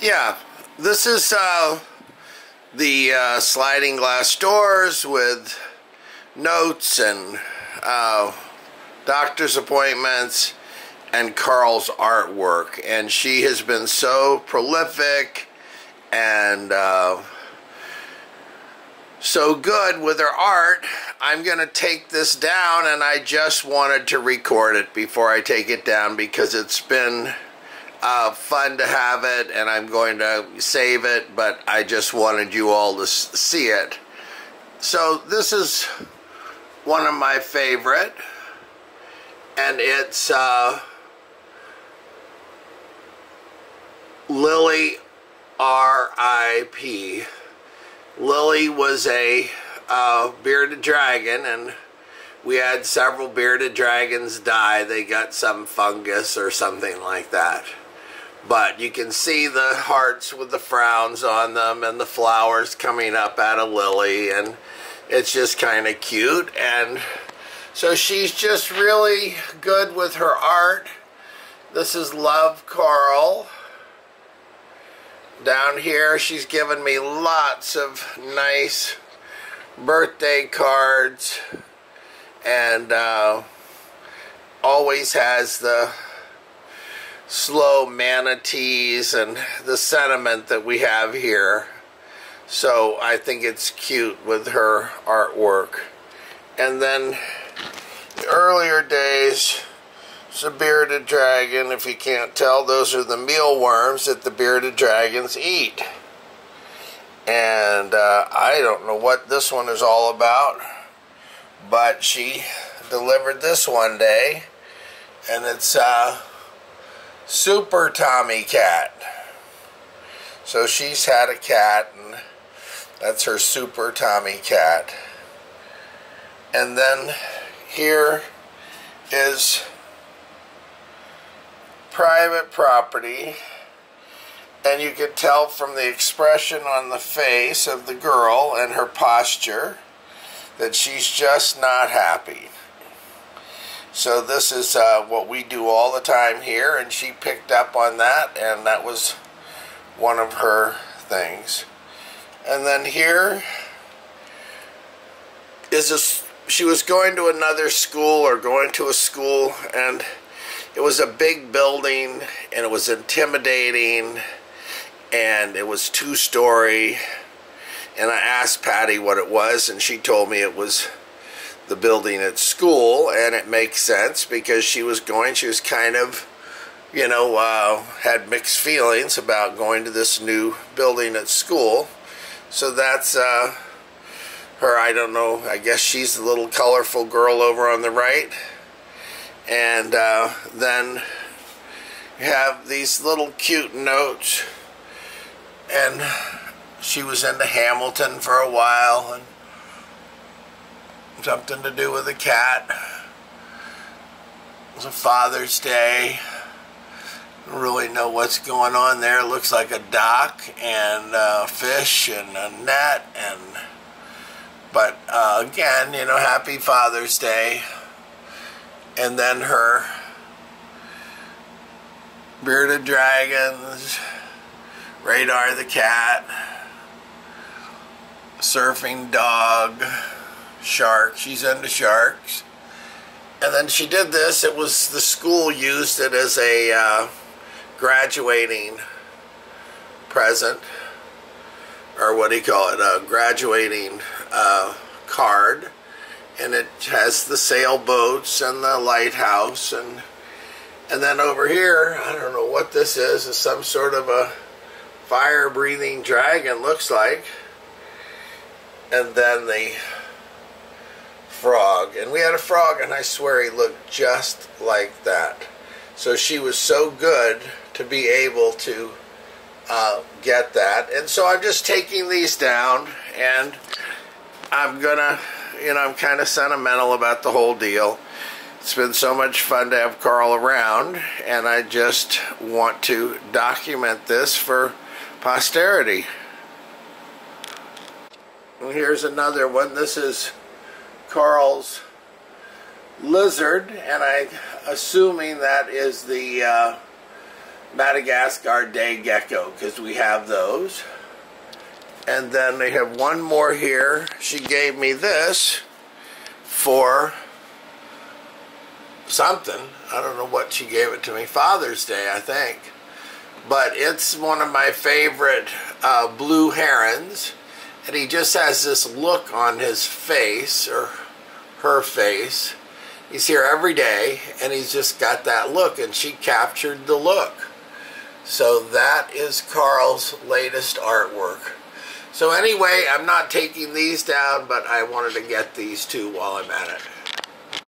Yeah, this is uh, the uh, sliding glass doors with notes and uh, doctor's appointments and Coral's artwork. And she has been so prolific and uh, so good with her art. I'm going to take this down and I just wanted to record it before I take it down because it's been uh, fun to have it and I'm going to save it, but I just wanted you all to see it. So this is one of my favorite and it's uh, Lily R.I.P. Lily was a uh, bearded dragon and we had several bearded dragons die. They got some fungus or something like that. But you can see the hearts with the frowns on them and the flowers coming up out of Lily and it's just kind of cute and so she's just really good with her art. This is Love Coral. Down here she's given me lots of nice birthday cards and uh, always has the slow manatees and the sentiment that we have here. So I think it's cute with her artwork. And then the earlier days, it's a bearded dragon. If you can't tell, those are the mealworms that the bearded dragons eat. And uh, I don't know what this one is all about, but she delivered this one day, and it's uh, Super Tommy Cat. So she's had a cat, and that's her Super Tommy Cat. And then here is private property and you can tell from the expression on the face of the girl and her posture that she's just not happy. So this is uh, what we do all the time here, and she picked up on that, and that was one of her things. And then here is this, she was going to another school or going to a school, and it was a big building, and it was intimidating, and it was two-story, and I asked Patty what it was, and she told me it was the building at school, and it makes sense because she was going, she was kind of, you know, uh, had mixed feelings about going to this new building at school. So that's uh, her, I don't know, I guess she's the little colorful girl over on the right. And uh, then you have these little cute notes, and she was into Hamilton for a while, and something to do with a cat. It was a Father's Day. Don't really know what's going on there. It looks like a dock and fish and a net and but uh, again, you know, happy Father's Day. And then her bearded dragons, radar the cat, surfing dog shark. She's into sharks. And then she did this. It was the school used it as a uh, graduating present, or what do you call it? A graduating uh, card. And it has the sailboats and the lighthouse and and then over here, I don't know what this is. Is some sort of a fire-breathing dragon looks like. And then the frog. And we had a frog, and I swear he looked just like that. So she was so good to be able to uh, get that. And so I'm just taking these down, and I'm to, you know, I'm kind of sentimental about the whole deal. It's been so much fun to have Coral around, and I just want to document this for posterity. Here's another one. This is Coral's lizard, and I'm assuming that is the uh, Madagascar day gecko because we have those. And then they have one more here. She gave me this for something. I don't know what she gave it to me. Father's Day, I think. But it's one of my favorite uh, blue herons. And he just has this look on his face, or her face. He's here every day, and he's just got that look, and she captured the look. So that is Coral's latest artwork. So anyway, I'm not taking these down, but I wanted to get these two while I'm at it.